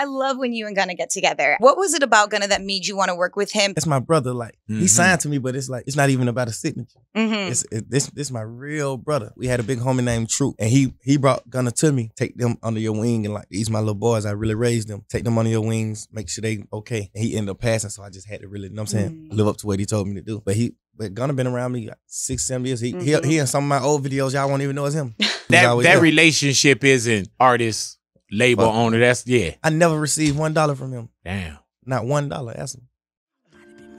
I love when you and Gunna get together. What was it about Gunna that made you want to work with him? That's my brother. Like he Mhm. signed to me, but it's like it's not even about a signature. Mhm. It's it, this this my real brother. We had a big homie named True, and he he brought Gunna to me. Take them under your wing, and like these my little boys. I really raised them. Take them under your wings. Make sure they okay. And he ended up passing, so I just had to really, you know what I'm saying, Mm. live up to what he told me to do. But he. But Gunna been around me like six, seven years. He Mhm. he, he in some of my old videos y'all won't even know it's him. That that there. relationship isn't artist, label Fuck. owner. That's yeah. I never received one dollar from him. Damn. Not one dollar. Ask him.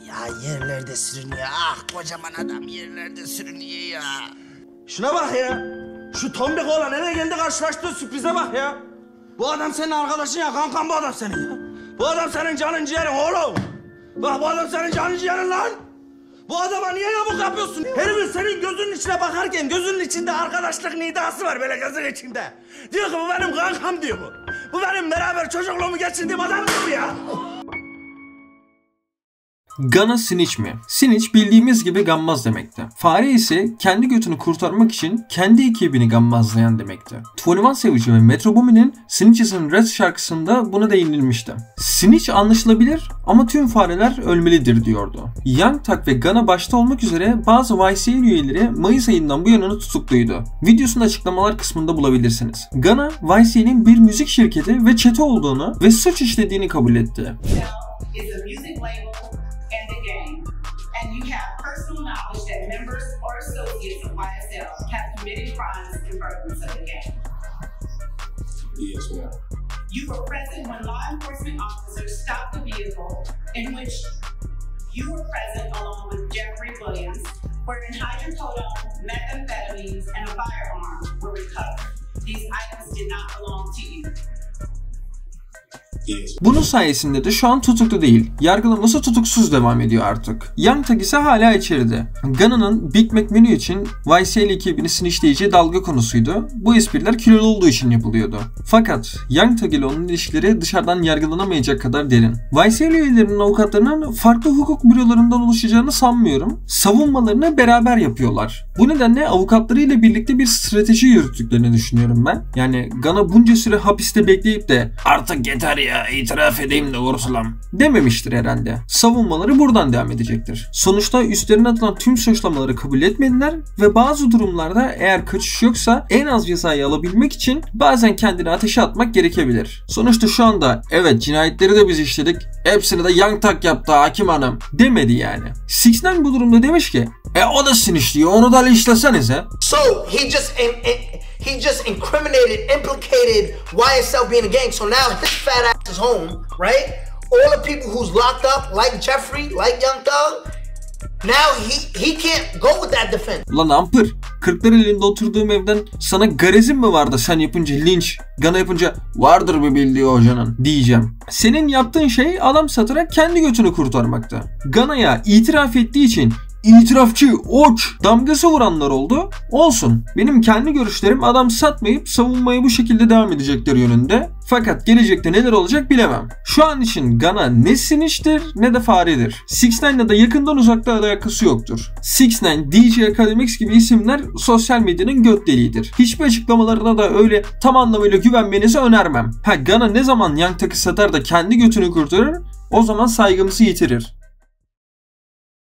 Ya yerlerde sürünüyor. Ah kocaman adam yerlerde sürünüyor ya. Şuna bak ya. Şu tombik oğlan nereye geldi karşılaştığı sürprize bak ya. Bu adam senin arkadaşın ya kankam bu adam senin ya. Bu adam senin canın ciğerin oğlum. Bak bu adam senin canın ciğerin lan. Bu adama niye yamuk yapıyorsun? Herifin senin gözünün içine bakarken gözünün içinde arkadaşlık nidası var böyle gözün içinde. Diyor ki bu benim kankam diyor bu. Bu benim beraber çocukluğumu geçirdiğim adam diyor ya. Gana Snitch mi? Snitch bildiğimiz gibi gammaz demekti. Fare ise kendi götünü kurtarmak için kendi ekibini gammazlayan demekti. 21 Savage ve Metro Boomin'in Snitches'ın Red şarkısında buna değinilmişti. Snitch anlaşılabilir ama tüm fareler ölmelidir diyordu. Young Thug ve Gana başta olmak üzere bazı YCL üyeleri Mayıs ayından bu yana tutukluydu. Videosunu açıklamalar kısmında bulabilirsiniz. Gana, YCL'in bir müzik şirketi ve çete olduğunu ve suç işlediğini kabul etti. is And you have personal knowledge that members or associates of YSL have committed crimes in furtherance of the game. Yes, ma'am. You were present when law enforcement officers stopped the vehicle in which you were present along with Jeffrey Williams, wherein hydrocodone, methamphetamines, and a firearm were recovered. These items did not belong to you. Bunun sayesinde de şu an tutuklu değil. Yargılaması tutuksuz devam ediyor artık. Young Thug ise hala içeride. Gunna'nın Big Mac menü için YSL ekibini snitchleyeceği dalga konusuydu. Bu espriler kilolu olduğu için yapılıyordu. Fakat Young Thug ile onun ilişkileri dışarıdan yargılanamayacak kadar derin. YSL üyelerinin avukatlarının farklı hukuk bürolarından oluşacağını sanmıyorum. Savunmalarını beraber yapıyorlar. Bu nedenle avukatlarıyla birlikte bir strateji yürüttüklerini düşünüyorum ben. Yani Gunna bunca süre hapiste bekleyip de artık yeter ya itiraf edeyim de kurtulam dememiştir herhalde. Savunmaları buradan devam edecektir. Sonuçta üstlerine atılan tüm suçlamaları kabul etmediler ve bazı durumlarda eğer kaçış yoksa en az cezayı alabilmek için bazen kendini ateşe atmak gerekebilir. Sonuçta şu anda evet cinayetleri de biz işledik hepsini de Young Thug yaptı hakim hanım demedi yani. Six Nine bu durumda demiş ki e o da sinişliyor onu da işlesenize. So he just in, in- he just incriminated, implicated YSL being a gang. So now his fat ass is home, right? All the people who's locked up, like Jeffrey, like Young Thug, now he he can't go with that defense. Ulan ampır. Kırklar elinde oturduğum evden sana garezin mi vardı sen yapınca linç, Gana yapınca vardır bir bildiği hocanın diyeceğim. Senin yaptığın şey adam satarak kendi götünü kurtarmakta. Gana'ya itiraf ettiği için itirafçı, oç damgası vuranlar oldu. Olsun. Benim kendi görüşlerim adam satmayıp savunmayı bu şekilde devam edecekler yönünde. Fakat gelecekte neler olacak bilemem. Şu an için Gana ne siniştir ne de faredir. 6ix9ine da yakından uzakta alakası yoktur. 6ix9ine, DJ Academics gibi isimler sosyal medyanın göt deliğidir. Hiçbir açıklamalarına da öyle tam anlamıyla güvenmenizi önermem. Ha Gana ne zaman Young Thug'ı satar da kendi götünü kurtarır o zaman saygımızı yitirir.